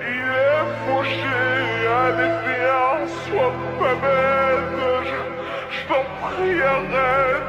Il est fauché. Allez bien, sois pas. Je t'en prie, arrête.